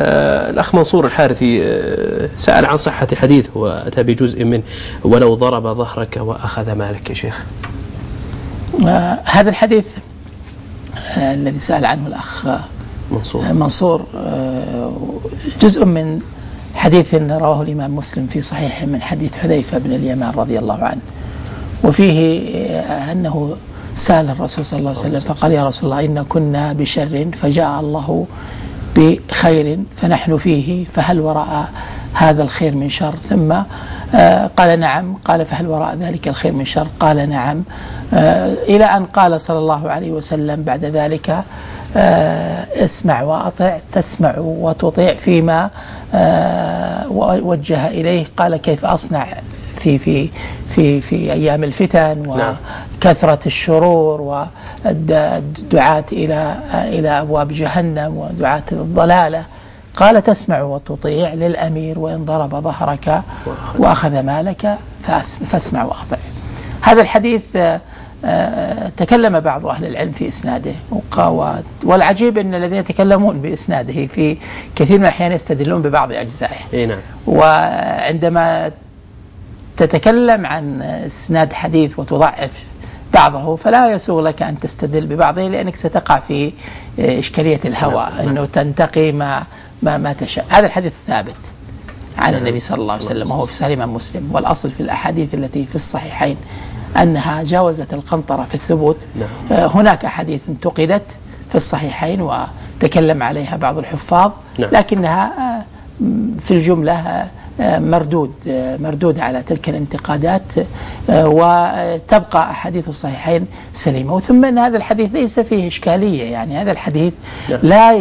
آه الأخ منصور الحارثي آه سأل عن صحة حديث وأتى بجزء منه ولو ضرب ظهرك وأخذ مالك يا شيخ. آه هذا الحديث الذي سأل عنه الأخ منصور. منصور جزء من حديث رواه الإمام مسلم في صحيحه من حديث حذيفة بن اليمان رضي الله عنه. وفيه أنه سأل الرسول صلى الله عليه وسلم فقال يا رسول الله إن كنا بشر فجاء الله بخير فنحن فيه فهل وراء هذا الخير من شر؟ ثم آه قال نعم قال فهل وراء ذلك الخير من شر؟ قال نعم. آه إلى أن قال صلى الله عليه وسلم بعد ذلك آه اسمع وأطع تسمع وتطيع فيما وجه إليه. قال كيف أصنع في في في في أيام الفتن وكثره الشرور والدعاة إلى إلى أبواب جهنم ودعاة الضلالة قال تسمع وتطيع للأمير وإن ضرب ظهرك وأخذ مالك فاسمع وأطع. هذا الحديث تكلم بعض أهل العلم في إسناده والعجيب أن الذين يتكلمون بإسناده في كثير من الأحيان يستدلون ببعض أجزائه. إي نعم. وعندما تتكلم عن إسناد حديث وتضعف بعضه فلا يسوغ لك أن تستدل ببعضه لأنك ستقع في إشكالية الهوى إنه تنتقي ما ما ما تشاء. هذا الحديث ثابت عن النبي صلى الله عليه وسلم وهو في صحيح مسلم. والأصل في الأحاديث التي في الصحيحين أنها جاوزت القنطرة في الثبوت. هناك أحاديث انتقدت في الصحيحين وتكلم عليها بعض الحفاظ لكنها في الجملة مردود مردود على تلك الانتقادات وتبقى أحاديث الصحيحين سليمة. ثم إن هذا الحديث ليس فيه إشكالية يعني هذا الحديث لا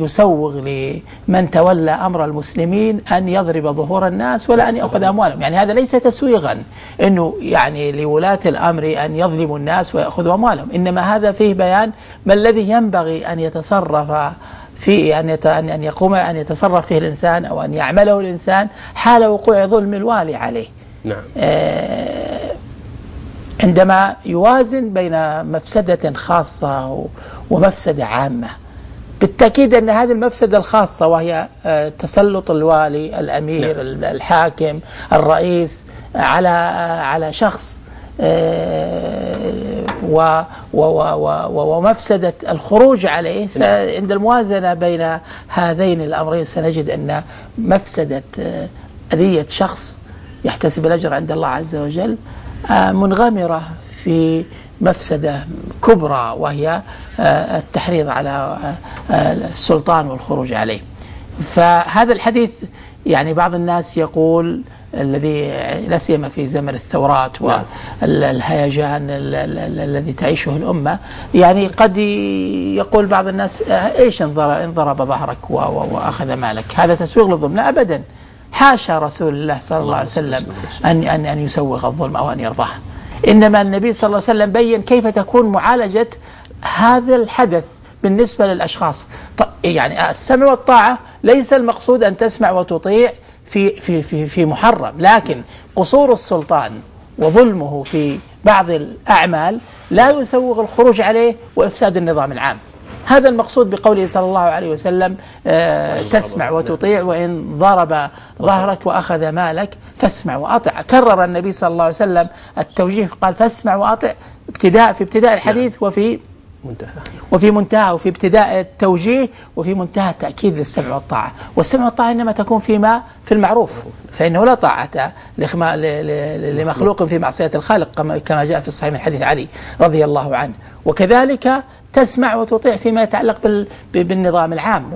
يسوغ لمن تولى أمر المسلمين أن يضرب ظهور الناس ولا أن يأخذ أموالهم. يعني هذا ليس تسويغا إنه يعني لولاة الأمر أن يظلموا الناس ويأخذوا أموالهم. إنما هذا فيه بيان ما الذي ينبغي أن يتصرف في أن أن يقوم أن يتصرف فيه الإنسان أو أن يعمله الإنسان حال وقوع ظلم الوالي عليه نعم. آه عندما يوازن بين مفسدة خاصة ومفسدة عامة بالتأكيد أن هذه المفسدة الخاصة وهي آه تسلط الوالي الأمير نعم. الحاكم الرئيس على آه على شخص و و و ومفسدة الخروج عليه. عند الموازنة بين هذين الأمرين سنجد أن مفسدة أذية شخص يحتسب الأجر عند الله عز وجل منغمرة في مفسدة كبرى وهي التحريض على السلطان والخروج عليه. فهذا الحديث يعني بعض الناس يقول الذي لا سيما في زمن الثورات والهيجان الذي تعيشه الأمة. يعني قد يقول بعض الناس إيش إن ضرب ظهرك وأخذ مالك؟ هذا تسويغ للظلم. لا ابدا. حاشا رسول الله صلى الله عليه وسلم ان ان أن يسوغ الظلم أو أن يرضاه. إنما النبي صلى الله عليه وسلم بين كيف تكون معالجة هذا الحدث بالنسبة للأشخاص. يعني السمع والطاعة ليس المقصود أن تسمع وتطيع في في في في محرم. لكن قصور السلطان وظلمه في بعض الأعمال لا يسوغ الخروج عليه وإفساد النظام العام. هذا المقصود بقوله صلى الله عليه وسلم آه تسمع وتطيع وإن ضرب ظهرك وأخذ مالك فاسمع وأطع. كرر النبي صلى الله عليه وسلم التوجيه قال فاسمع وأطع ابتداء في ابتداء الحديث وفي منتهى وفي منتهى وفي ابتداء التوجيه وفي منتهى التأكيد للسمع والطاعة. والسمع والطاعة إنما تكون فيما في المعروف فإنه لا طاعة لمخلوق في معصية الخالق كما جاء في الصحيح من حديث علي رضي الله عنه. وكذلك تسمع وتطيع فيما يتعلق بالنظام العام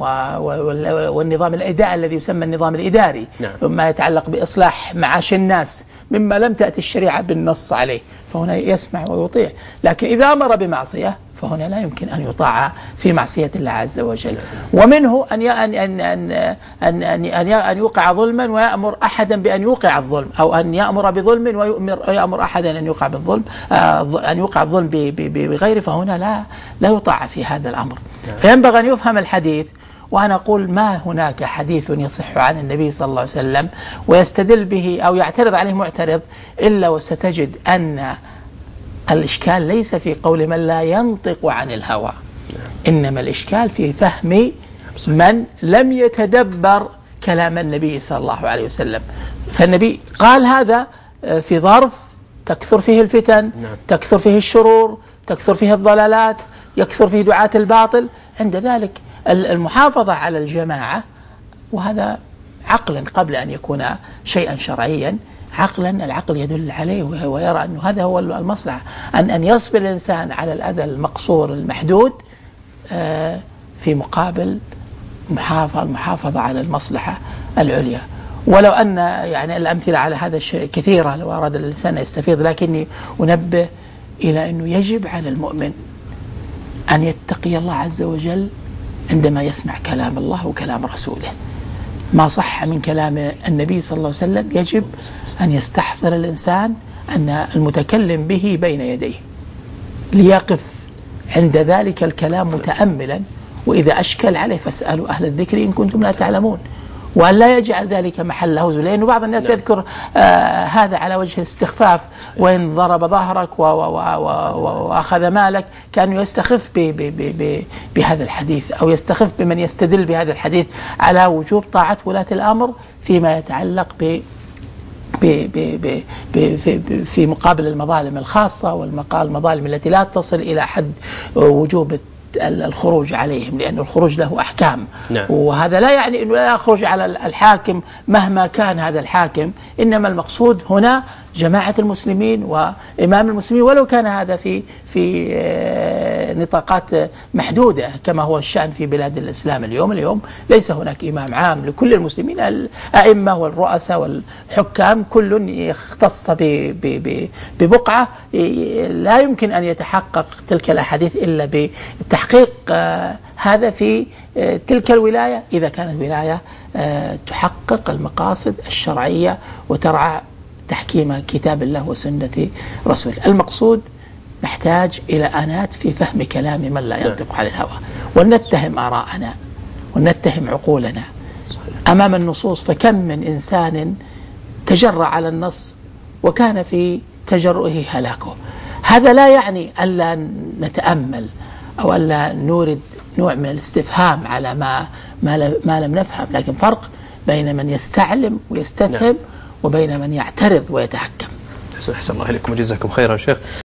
والنظام الإداري الذي يسمى النظام الإداري. نعم. ما يتعلق بإصلاح معاش الناس مما لم تأتي الشريعة بالنص عليه فهنا يسمع ويطيع. لكن إذا أمر بمعصية فهنا لا يمكن أن يطاع في معصية الله عز وجل. ومنه أن أن أن أن أن أن, أن, أن يوقع ظلما ويأمر أحدا بأن يوقع الظلم أو أن يأمر بظلم ويؤمر يأمر أحدا أن يوقع بالظلم أن يوقع الظلم بغيره فهنا لا لا يطاع في هذا الأمر. فينبغي أن يفهم الحديث وأنا أقول ما هناك حديث يصح عن النبي صلى الله عليه وسلم ويستدل به أو يعترض عليه معترض إلا وستجد أن الإشكال ليس في قول من لا ينطق عن الهوى. إنما الإشكال في فهم من لم يتدبر كلام النبي صلى الله عليه وسلم. فالنبي قال هذا آه، في ظرف تكثر فيه الفتن نعم. تكثر فيه الشرور تكثر فيه الضلالات يكثر فيه دعاة الباطل عند ذلك المحافظة على الجماعة وهذا عقلا قبل أن يكون شيئا شرعيا عقلا العقل يدل عليه ويرى أنه هذا هو المصلحة. أن أن يصبر الإنسان على الأذى المقصور المحدود آه، في مقابل محافظة المحافظة على المصلحة العليا. ولو أن يعني الأمثلة على هذا الشيء كثيرة لو أراد الإنسان يستفيض لكني أنبه إلى أنه يجب على المؤمن أن يتقي الله عز وجل عندما يسمع كلام الله وكلام رسوله. ما صح من كلام النبي صلى الله عليه وسلم يجب أن يستحضر الإنسان أن المتكلم به بين يديه ليقف عند ذلك الكلام متأملا وإذا أشكل عليه فاسألوا أهل الذكر إن كنتم لا تعلمون. وأن لا يجعل ذلك محل هوز لأنه بعض الناس نعم. يذكر آه هذا على وجه الاستخفاف وإن ضرب ظهرك وأخذ مالك كان يستخف ب ب ب بهذا الحديث أو يستخف بمن يستدل بهذا الحديث على وجوب طاعة ولاة الأمر فيما يتعلق ب في مقابل المظالم الخاصة والمظالم التي لا تصل إلى حد وجوب الخروج عليهم لأن الخروج له أحكام نعم. وهذا لا يعني أنه لا يخرج على الحاكم مهما كان هذا الحاكم إنما المقصود هنا جماعة المسلمين وإمام المسلمين ولو كان هذا في في آه، نطاقات محدودة كما هو الشأن في بلاد الإسلام اليوم. اليوم ليس هناك إمام عام لكل المسلمين الأئمة والرؤساء والحكام كل يختص ببقعة. لا يمكن أن يتحقق تلك الأحاديث إلا بتحقيق آه، هذا في آه، تلك الولاية. إذا كانت ولاية تحقق المقاصد الشرعية وترعى تحكيم كتاب الله وسنة رسوله. المقصود نحتاج إلى أنات في فهم كلام من لا. ينطق عن الهوى. ونتهم آراءنا ونتهم عقولنا. أمام النصوص فكم من إنسان تجرأ على النص وكان في تجرؤه هلاكه. هذا لا يعني ألا نتأمل أو ألا نورد نوع من الاستفهام على ما ما لم نفهم. لكن فرق بين من يستعلم ويستفهم نعم. وبين من يعترض ويتحكم. أحسن الله إليكم وجزاكم خيرا شيخ.